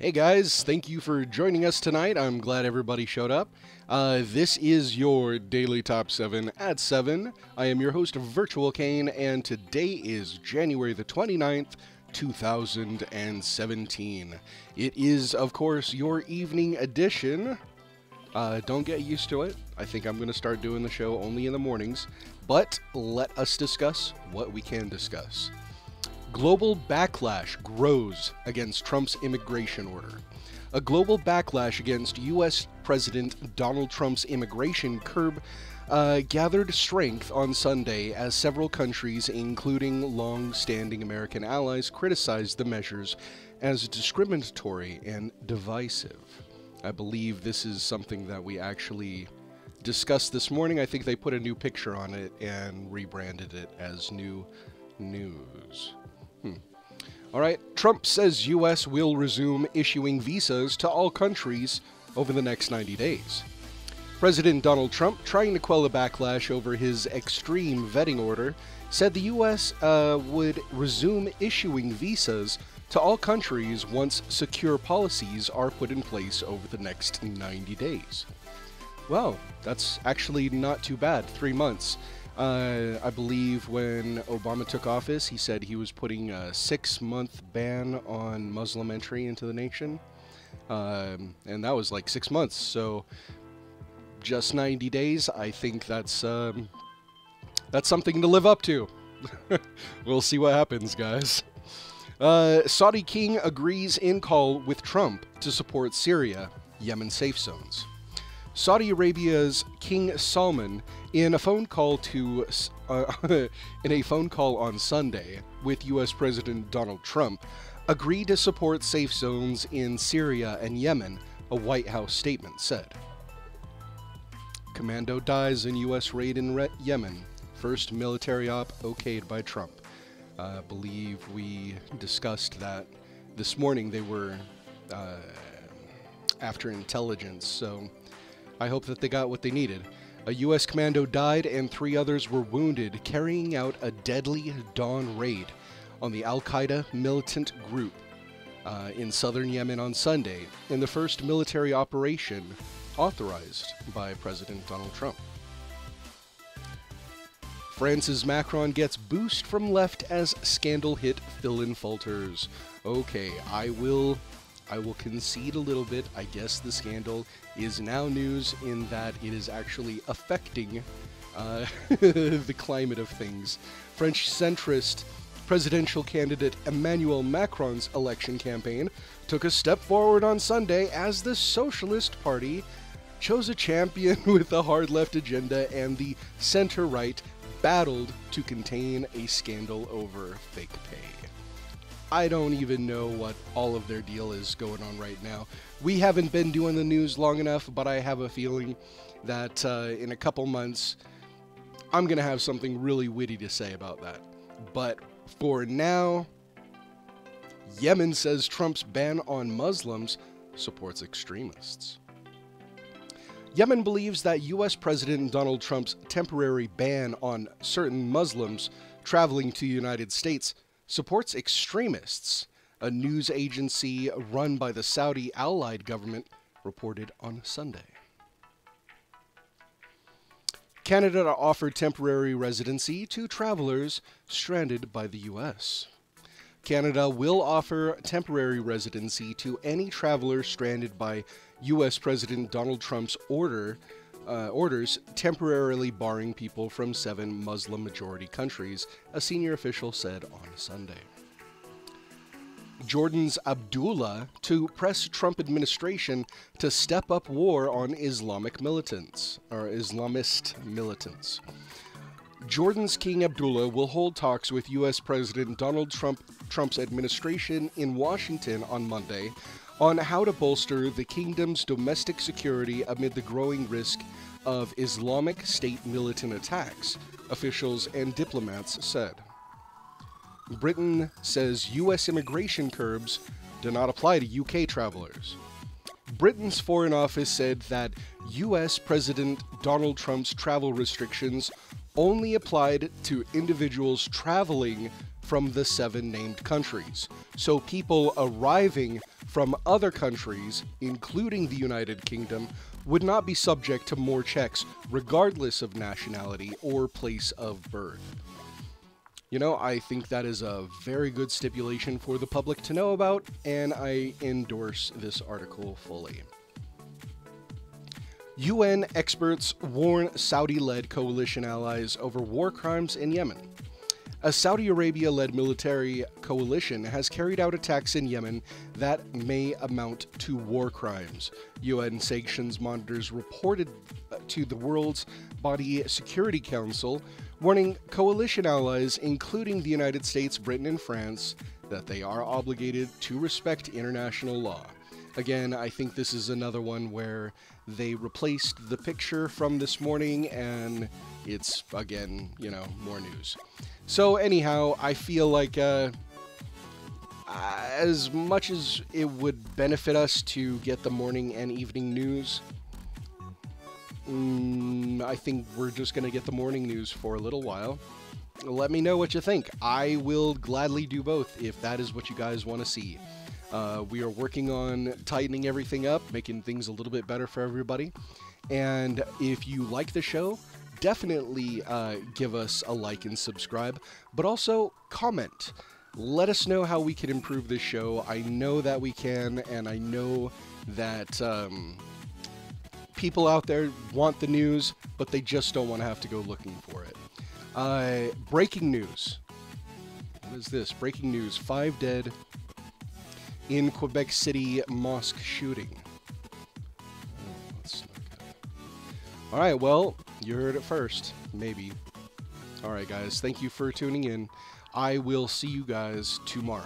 Hey guys, thank you for joining us tonight. I'm glad everybody showed up. Uh, this is your Daily Top 7 at 7. I am your host, Virtual Kane, and today is January the 29th, 2017. It is, of course, your evening edition. Uh, don't get used to it. I think I'm going to start doing the show only in the mornings, but let us discuss what we can discuss. Global backlash grows against Trump's immigration order. A global backlash against U.S. President Donald Trump's immigration curb uh, gathered strength on Sunday as several countries, including long standing American allies, criticized the measures as discriminatory and divisive. I believe this is something that we actually discussed this morning. I think they put a new picture on it and rebranded it as new news. Hmm. All right, Trump says U.S. will resume issuing visas to all countries over the next 90 days. President Donald Trump, trying to quell a backlash over his extreme vetting order, said the U.S. Uh, would resume issuing visas to all countries once secure policies are put in place over the next 90 days. Well, that's actually not too bad. Three months. Uh, I believe when Obama took office, he said he was putting a six month ban on Muslim entry into the nation. Um, and that was like six months. So just 90 days, I think that's, um, that's something to live up to. we'll see what happens, guys. Uh, Saudi king agrees in call with Trump to support Syria, Yemen safe zones. Saudi Arabia's King Salman, in a phone call to uh, in a phone call on Sunday with U.S. President Donald Trump, agreed to support safe zones in Syria and Yemen. A White House statement said. Commando dies in U.S. raid in Re- Yemen. First military op okayed by Trump. I uh, believe we discussed that this morning. They were uh, after intelligence, so I hope that they got what they needed. A U.S. commando died and three others were wounded carrying out a deadly dawn raid on the Al Qaeda militant group uh, in southern Yemen on Sunday, in the first military operation authorized by President Donald Trump. France's Macron gets boost from left as scandal hit Fillon falters. Okay, I will I will concede a little bit. I guess the scandal is now news in that it is actually affecting uh, the climate of things. French centrist presidential candidate Emmanuel Macron's election campaign took a step forward on Sunday as the Socialist Party chose a champion with a hard left agenda and the center right battled to contain a scandal over fake pay. I don't even know what all of their deal is going on right now. We haven't been doing the news long enough, but I have a feeling that uh, in a couple months, I'm going to have something really witty to say about that. But for now, Yemen says Trump's ban on Muslims supports extremists. Yemen believes that U.S. President Donald Trump's temporary ban on certain Muslims traveling to the United States supports extremists, a news agency run by the Saudi allied government reported on Sunday. Canada offered temporary residency to travelers stranded by the U.S. Canada will offer temporary residency to any traveler stranded by U.S. President Donald Trump's order uh, orders temporarily barring people from seven Muslim majority countries, a senior official said on Sunday. Jordan's Abdullah to press Trump administration to step up war on Islamic militants or Islamist militants. Jordan's King Abdullah will hold talks with U.S. President Donald Trump, Trump's administration in Washington on Monday on how to bolster the kingdom's domestic security amid the growing risk of Islamic State militant attacks, officials and diplomats said. Britain says U.S. immigration curbs do not apply to UK travelers. Britain's Foreign Office said that U.S. President Donald Trump's travel restrictions only applied to individuals traveling from the seven named countries. So people arriving from other countries, including the United Kingdom, would not be subject to more checks regardless of nationality or place of birth. You know, I think that is a very good stipulation for the public to know about, and I endorse this article fully. UN experts warn Saudi led coalition allies over war crimes in Yemen. A Saudi Arabia led military coalition has carried out attacks in Yemen that may amount to war crimes. UN sanctions monitors reported to the world's body Security Council, warning coalition allies, including the United States, Britain, and France, that they are obligated to respect international law. Again, I think this is another one where they replaced the picture from this morning and it's, again, you know, more news. So, anyhow, I feel like uh, as much as it would benefit us to get the morning and evening news, mm, I think we're just going to get the morning news for a little while. Let me know what you think. I will gladly do both if that is what you guys want to see. Uh, we are working on tightening everything up, making things a little bit better for everybody. And if you like the show, definitely uh, give us a like and subscribe, but also comment. Let us know how we can improve this show. I know that we can, and I know that um, people out there want the news, but they just don't want to have to go looking for it. Uh, breaking news. What is this? Breaking news. Five dead in Quebec City mosque shooting. All right, well, you heard it first. Maybe. All right, guys. Thank you for tuning in. I will see you guys tomorrow.